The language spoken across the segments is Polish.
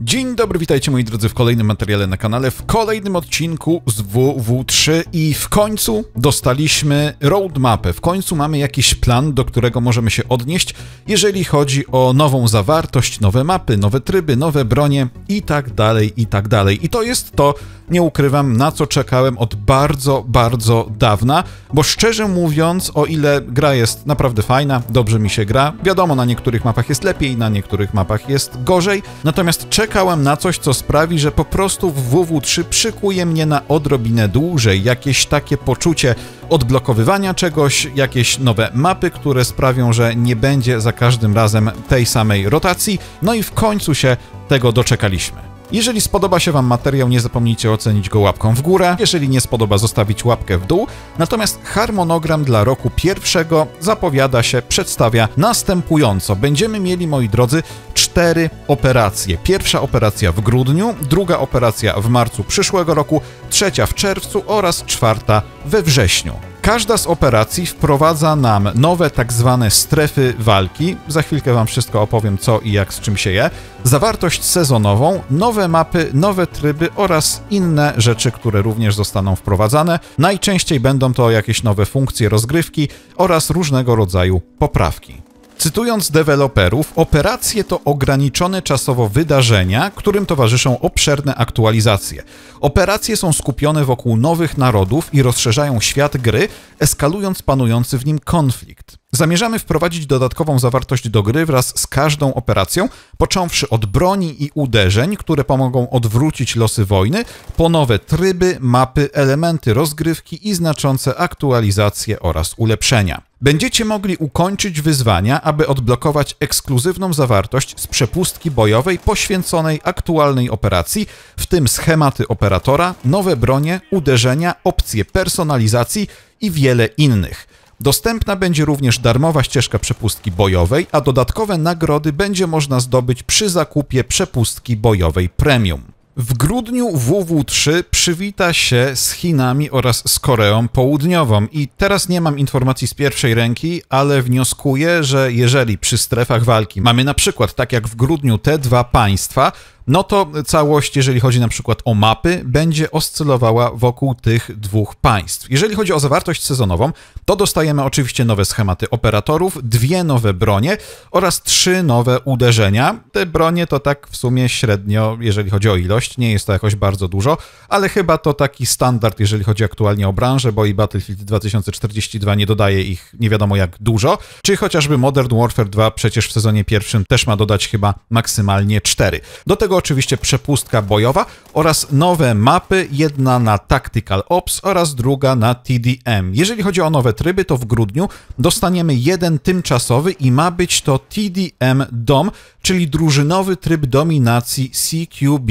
Dzień dobry, witajcie moi drodzy w kolejnym materiale na kanale, w kolejnym odcinku z WW3 i w końcu dostaliśmy roadmapę, w końcu mamy jakiś plan, do którego możemy się odnieść, jeżeli chodzi o nową zawartość, nowe mapy, nowe tryby, nowe bronie i tak dalej, i tak dalej. I to jest to, nie ukrywam, na co czekałem od bardzo, bardzo dawna, bo szczerze mówiąc, o ile gra jest naprawdę fajna, dobrze mi się gra, wiadomo, na niektórych mapach jest lepiej, na niektórych mapach jest gorzej, natomiast czekałem na coś, co sprawi, że po prostu w WW3 przykuje mnie na odrobinę dłużej, jakieś takie poczucie odblokowywania czegoś, jakieś nowe mapy, które sprawią, że nie będzie za każdym razem tej samej rotacji, no i w końcu się tego doczekaliśmy. Jeżeli spodoba się Wam materiał, nie zapomnijcie ocenić go łapką w górę. Jeżeli nie spodoba, zostawić łapkę w dół. Natomiast harmonogram dla roku pierwszego zapowiada się, przedstawia następująco. Będziemy mieli, moi drodzy, cztery operacje. Pierwsza operacja w grudniu, druga operacja w marcu przyszłego roku, trzecia w czerwcu oraz czwarta we wrześniu. Każda z operacji wprowadza nam nowe tak zwane strefy walki. Za chwilkę Wam wszystko opowiem, co i jak z czym się je. Zawartość sezonową, nowe mapy, nowe tryby oraz inne rzeczy, które również zostaną wprowadzane. Najczęściej będą to jakieś nowe funkcje rozgrywki oraz różnego rodzaju poprawki. Cytując deweloperów, operacje to ograniczone czasowo wydarzenia, którym towarzyszą obszerne aktualizacje. Operacje są skupione wokół nowych narodów i rozszerzają świat gry, eskalując panujący w nim konflikt. Zamierzamy wprowadzić dodatkową zawartość do gry wraz z każdą operacją, począwszy od broni i uderzeń, które pomogą odwrócić losy wojny, po nowe tryby, mapy, elementy rozgrywki i znaczące aktualizacje oraz ulepszenia. Będziecie mogli ukończyć wyzwania, aby odblokować ekskluzywną zawartość z przepustki bojowej poświęconej aktualnej operacji, w tym schematy operatora, nowe bronie, uderzenia, opcje personalizacji i wiele innych. Dostępna będzie również darmowa ścieżka przepustki bojowej, a dodatkowe nagrody będzie można zdobyć przy zakupie przepustki bojowej premium. W grudniu WW3 przywita się z Chinami oraz z Koreą Południową i teraz nie mam informacji z pierwszej ręki, ale wnioskuję, że jeżeli przy strefach walki mamy na przykład, tak jak w grudniu, te dwa państwa, no to całość, jeżeli chodzi na przykład o mapy, będzie oscylowała wokół tych dwóch państw. Jeżeli chodzi o zawartość sezonową, to dostajemy oczywiście nowe schematy operatorów, dwie nowe bronie oraz trzy nowe uderzenia. Te bronie to tak w sumie średnio, jeżeli chodzi o ilość, nie jest to jakoś bardzo dużo, ale chyba to taki standard, jeżeli chodzi aktualnie o branżę, bo i Battlefield 2042 nie dodaje ich nie wiadomo jak dużo, czy chociażby Modern Warfare 2 przecież w sezonie pierwszym też ma dodać chyba maksymalnie cztery. Do tego oczywiście przepustka bojowa oraz nowe mapy, jedna na Tactical Ops oraz druga na TDM. Jeżeli chodzi o nowe tryby, to w grudniu dostaniemy jeden tymczasowy i ma być to TDM DOM, czyli drużynowy tryb dominacji CQB.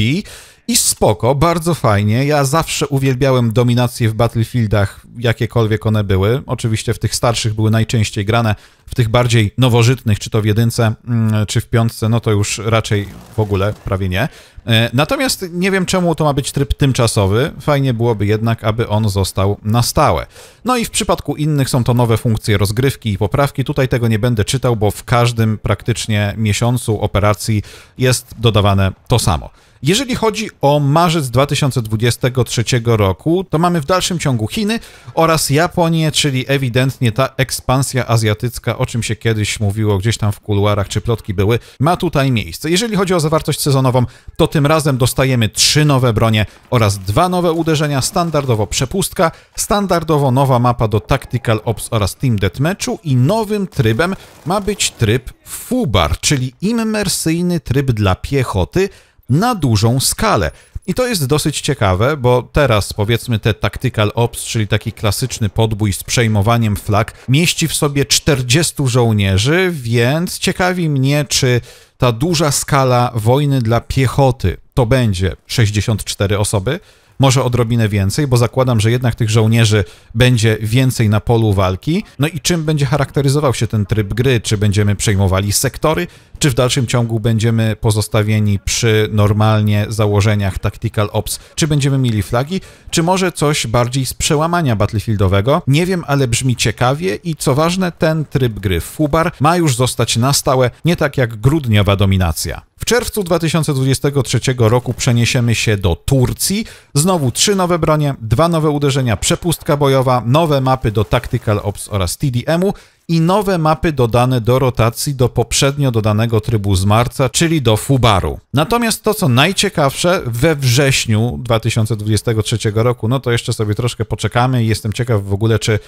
I spoko, bardzo fajnie. Ja zawsze uwielbiałem dominację w Battlefieldach, jakiekolwiek one były. Oczywiście w tych starszych były najczęściej grane, w tych bardziej nowożytnych, czy to w jedynce, mm, czy w piątce, no to już raczej w ogóle prawie nie. E, natomiast nie wiem, czemu to ma być tryb tymczasowy. Fajnie byłoby jednak, aby on został na stałe. No i w przypadku innych są to nowe funkcje rozgrywki i poprawki. Tutaj tego nie będę czytał, bo w każdym praktycznie miesiącu operacji jest dodawane to samo. Jeżeli chodzi o marzec 2023 roku, to mamy w dalszym ciągu Chiny oraz Japonię, czyli ewidentnie ta ekspansja azjatycka, o czym się kiedyś mówiło gdzieś tam w kuluarach czy plotki były, ma tutaj miejsce. Jeżeli chodzi o zawartość sezonową, to tym razem dostajemy trzy nowe bronie oraz dwa nowe uderzenia, standardowo przepustka, standardowo nowa mapa do Tactical Ops oraz Team Deathmatchu i nowym trybem ma być tryb FUBAR, czyli immersyjny tryb dla piechoty, na dużą skalę. I to jest dosyć ciekawe, bo teraz powiedzmy te Tactical Ops, czyli taki klasyczny podbój z przejmowaniem flag, mieści w sobie 40 żołnierzy, więc ciekawi mnie, czy ta duża skala wojny dla piechoty to będzie 64 osoby, może odrobinę więcej, bo zakładam, że jednak tych żołnierzy będzie więcej na polu walki. No i czym będzie charakteryzował się ten tryb gry? Czy będziemy przejmowali sektory, czy w dalszym ciągu będziemy pozostawieni przy normalnie założeniach Tactical Ops, czy będziemy mieli flagi, czy może coś bardziej z przełamania battlefieldowego. Nie wiem, ale brzmi ciekawie i co ważne, ten tryb gry Fubar ma już zostać na stałe, nie tak jak grudniowa dominacja. W czerwcu 2023 roku przeniesiemy się do Turcji. Znowu trzy nowe bronie, dwa nowe uderzenia, przepustka bojowa, nowe mapy do Tactical Ops oraz TDM-u i nowe mapy dodane do rotacji do poprzednio dodanego trybu z marca, czyli do Fubaru. Natomiast to, co najciekawsze, we wrześniu 2023 roku, no to jeszcze sobie troszkę poczekamy i jestem ciekaw w ogóle, czy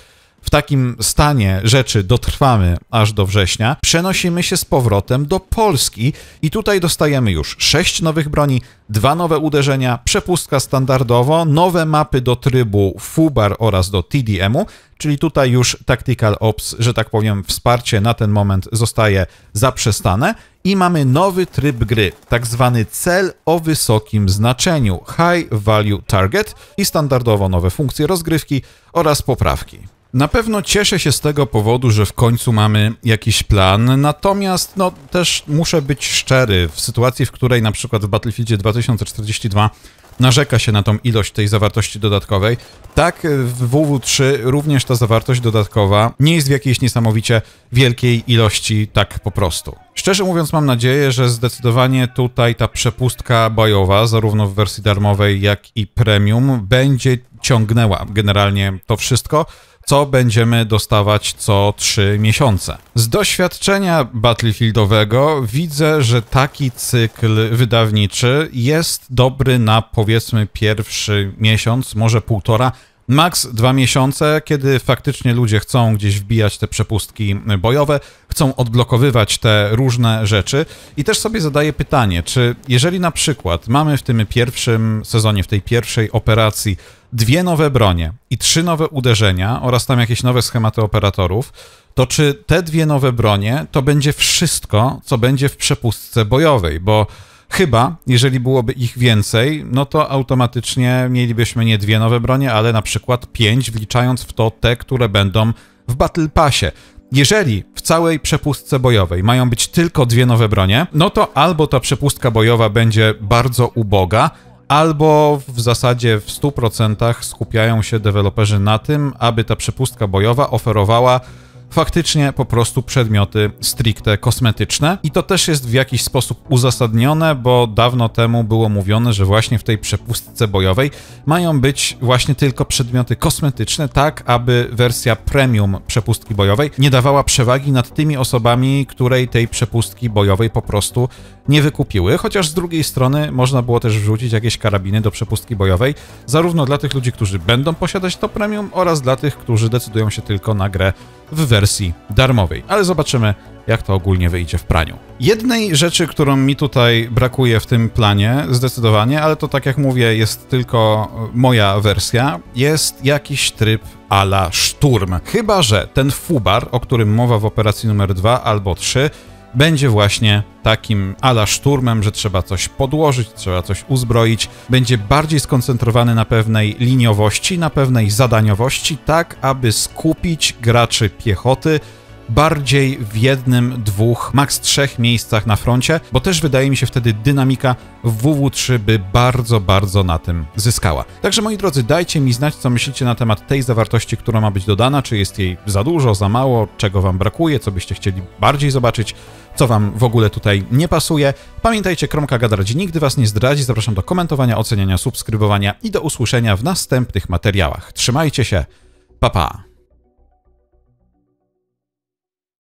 w takim stanie rzeczy dotrwamy aż do września, przenosimy się z powrotem do Polski i tutaj dostajemy już sześć nowych broni, dwa nowe uderzenia, przepustka standardowo, nowe mapy do trybu FUBAR oraz do TDM-u, czyli tutaj już Tactical Ops, że tak powiem, wsparcie na ten moment zostaje zaprzestane i mamy nowy tryb gry, tak zwany cel o wysokim znaczeniu, High Value Target i standardowo nowe funkcje rozgrywki oraz poprawki. Na pewno cieszę się z tego powodu, że w końcu mamy jakiś plan, natomiast no też muszę być szczery, w sytuacji, w której na przykład w Battlefieldzie 2042 narzeka się na tą ilość tej zawartości dodatkowej, tak w WW3 również ta zawartość dodatkowa nie jest w jakiejś niesamowicie wielkiej ilości tak po prostu. Szczerze mówiąc mam nadzieję, że zdecydowanie tutaj ta przepustka bojowa, zarówno w wersji darmowej, jak i premium, będzie ciągnęła generalnie to wszystko, co będziemy dostawać co 3 miesiące. Z doświadczenia battlefieldowego widzę, że taki cykl wydawniczy jest dobry na powiedzmy pierwszy miesiąc, może półtora, Max dwa miesiące, kiedy faktycznie ludzie chcą gdzieś wbijać te przepustki bojowe, chcą odblokowywać te różne rzeczy i też sobie zadaję pytanie, czy jeżeli na przykład mamy w tym pierwszym sezonie, w tej pierwszej operacji dwie nowe bronie i trzy nowe uderzenia oraz tam jakieś nowe schematy operatorów, to czy te dwie nowe bronie to będzie wszystko, co będzie w przepustce bojowej, bo Chyba, jeżeli byłoby ich więcej, no to automatycznie mielibyśmy nie dwie nowe bronie, ale na przykład pięć, wliczając w to te, które będą w Battle Passie. Jeżeli w całej przepustce bojowej mają być tylko dwie nowe bronie, no to albo ta przepustka bojowa będzie bardzo uboga, albo w zasadzie w 100% skupiają się deweloperzy na tym, aby ta przepustka bojowa oferowała faktycznie po prostu przedmioty stricte kosmetyczne. I to też jest w jakiś sposób uzasadnione, bo dawno temu było mówione, że właśnie w tej przepustce bojowej mają być właśnie tylko przedmioty kosmetyczne, tak aby wersja premium przepustki bojowej nie dawała przewagi nad tymi osobami, której tej przepustki bojowej po prostu nie wykupiły, chociaż z drugiej strony można było też wrzucić jakieś karabiny do przepustki bojowej, zarówno dla tych ludzi, którzy będą posiadać to premium oraz dla tych, którzy decydują się tylko na grę w wersji darmowej. Ale zobaczymy, jak to ogólnie wyjdzie w praniu. Jednej rzeczy, którą mi tutaj brakuje w tym planie, zdecydowanie, ale to tak jak mówię, jest tylko moja wersja, jest jakiś tryb ala szturm. Chyba, że ten fubar, o którym mowa w operacji numer 2 albo 3, będzie właśnie takim ala szturmem, że trzeba coś podłożyć, trzeba coś uzbroić, będzie bardziej skoncentrowany na pewnej liniowości, na pewnej zadaniowości, tak aby skupić graczy piechoty bardziej w jednym, dwóch, maks trzech miejscach na froncie, bo też wydaje mi się wtedy dynamika w WW3 by bardzo, bardzo na tym zyskała. Także moi drodzy, dajcie mi znać, co myślicie na temat tej zawartości, która ma być dodana, czy jest jej za dużo, za mało, czego wam brakuje, co byście chcieli bardziej zobaczyć, co wam w ogóle tutaj nie pasuje. Pamiętajcie, Kromka Gadradzi nigdy was nie zdradzi. Zapraszam do komentowania, oceniania, subskrybowania i do usłyszenia w następnych materiałach. Trzymajcie się, pa pa!